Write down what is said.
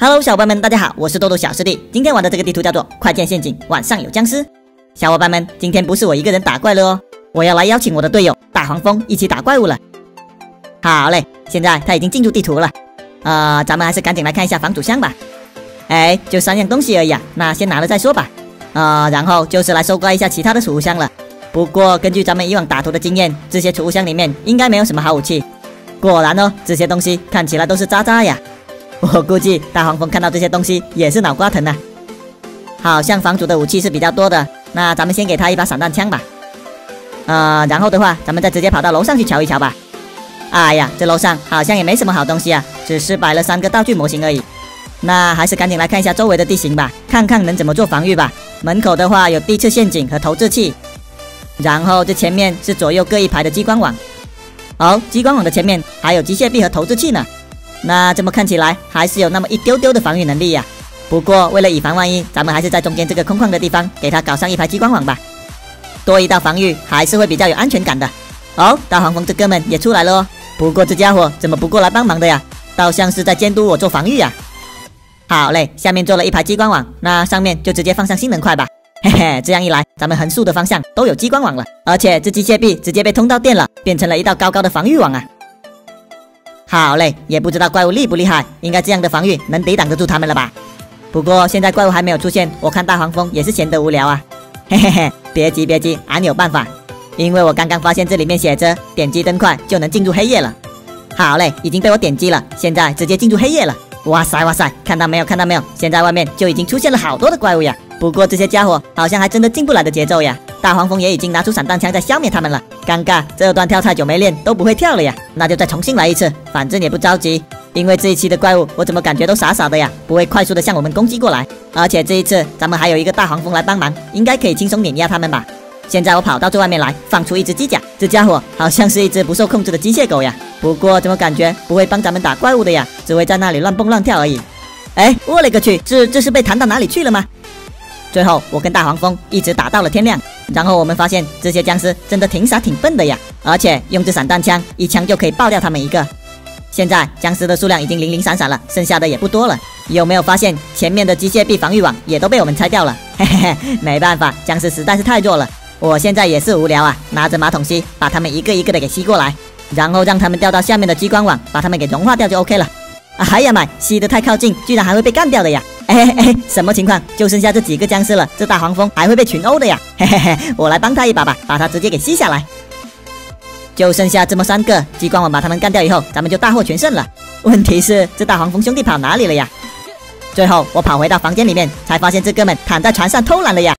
Hello，小伙伴们，大家好，我是豆豆小师弟。今天玩的这个地图叫做“快剑陷阱”，晚上有僵尸。小伙伴们，今天不是我一个人打怪了哦，我要来邀请我的队友大黄蜂一起打怪物了。好嘞，现在他已经进入地图了，啊，咱们还是赶紧来看一下房主箱吧。哎，就三样东西而已啊，那先拿了再说吧。啊，然后就是来收刮一下其他的储物箱了。不过根据咱们以往打图的经验，这些储物箱里面应该没有什么好武器。果然哦，这些东西看起来都是渣渣呀。我估计大黄蜂看到这些东西也是脑瓜疼啊！好像房主的武器是比较多的，那咱们先给他一把散弹枪吧。呃，然后的话，咱们再直接跑到楼上去瞧一瞧吧。哎呀，这楼上好像也没什么好东西啊，只是摆了三个道具模型而已。那还是赶紧来看一下周围的地形吧，看看能怎么做防御吧。门口的话有地刺陷阱和投掷器，然后这前面是左右各一排的激光网。哦，激光网的前面还有机械臂和投掷器呢。那这么看起来还是有那么一丢丢的防御能力呀。不过为了以防万一，咱们还是在中间这个空旷的地方给他搞上一排激光网吧，多一道防御还是会比较有安全感的。哦，大黄蜂这哥们也出来了哦。不过这家伙怎么不过来帮忙的呀？倒像是在监督我做防御呀。好嘞，下面做了一排激光网，那上面就直接放上新能块吧。嘿嘿，这样一来，咱们横竖的方向都有激光网了，而且这机械臂直接被通到电了，变成了一道高高的防御网啊。好嘞，也不知道怪物厉不厉害，应该这样的防御能抵挡得住他们了吧？不过现在怪物还没有出现，我看大黄蜂也是闲得无聊啊。嘿嘿嘿，别急别急，俺有办法。因为我刚刚发现这里面写着点击灯块就能进入黑夜了。好嘞，已经被我点击了，现在直接进入黑夜了。哇塞哇塞，看到没有看到没有？现在外面就已经出现了好多的怪物呀。不过这些家伙好像还真的进不来的节奏呀。大黄蜂也已经拿出散弹枪在消灭他们了，尴尬，这段跳太久没练都不会跳了呀，那就再重新来一次，反正也不着急，因为这一期的怪物我怎么感觉都傻傻的呀，不会快速的向我们攻击过来，而且这一次咱们还有一个大黄蜂来帮忙，应该可以轻松碾压他们吧。现在我跑到这外面来，放出一只机甲，这家伙好像是一只不受控制的机械狗呀，不过怎么感觉不会帮咱们打怪物的呀，只会在那里乱蹦乱跳而已。哎，我勒个去，这这是被弹到哪里去了吗？最后，我跟大黄蜂一直打到了天亮。然后我们发现这些僵尸真的挺傻挺笨的呀，而且用这散弹枪一枪就可以爆掉他们一个。现在僵尸的数量已经零零散散了，剩下的也不多了。有没有发现前面的机械臂防御网也都被我们拆掉了？嘿 嘿嘿，没办法，僵尸实在是太弱了。我现在也是无聊啊，拿着马桶吸把他们一个一个的给吸过来，然后让他们掉到下面的激光网，把他们给融化掉就 OK 了。哎呀妈，吸得太靠近，居然还会被干掉的呀！哎哎，什么情况？就剩下这几个僵尸了，这大黄蜂还会被群殴的呀！嘿嘿嘿，我来帮他一把吧，把他直接给吸下来。就剩下这么三个，激光网把他们干掉以后，咱们就大获全胜了。问题是这大黄蜂兄弟跑哪里了呀？最后我跑回到房间里面，才发现这哥们躺在床上偷懒了呀！